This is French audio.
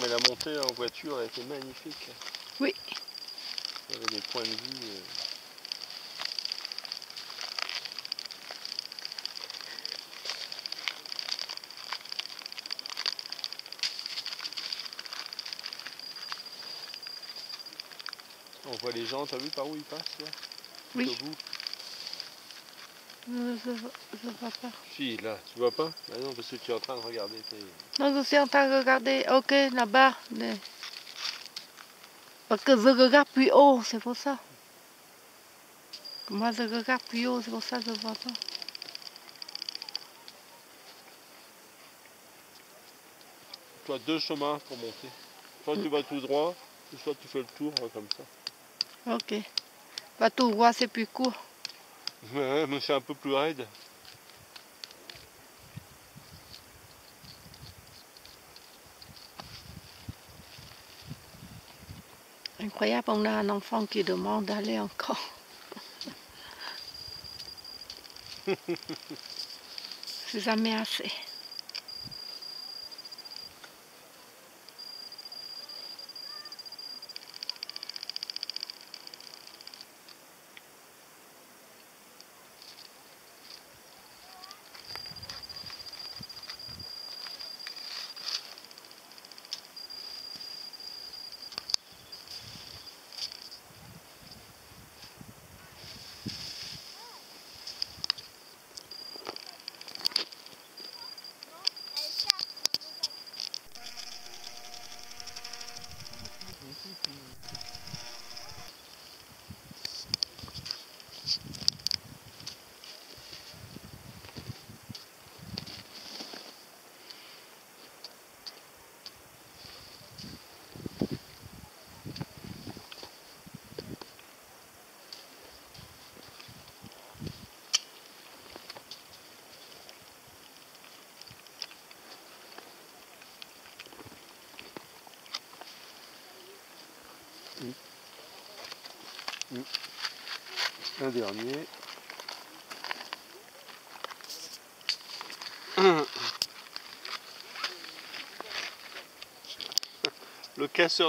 mais la montée en voiture a été magnifique. Oui. Il y avait des points de vue. euh, On voit les gens, t'as vu par où ils passent là? Oui. Au bout. Je, je, je vois pas. Si, là, tu vois pas? Bah non, parce que tu es en train de regarder tes... Non, je suis en train de regarder. Ok, là-bas. mais- Parce que je regarde plus haut, c'est pour ça. Moi, je regarde plus haut, c'est pour ça que je vois pas. Tu as deux chemins pour monter. Soit tu vas tout droit, soit tu fais le tour euh, comme ça. Ok. Bah, tout droit, c'est plus court. Ouais, mais c'est un peu plus raide. Incroyable, on a un enfant qui demande d'aller encore. c'est jamais assez. Un dernier. Le casseur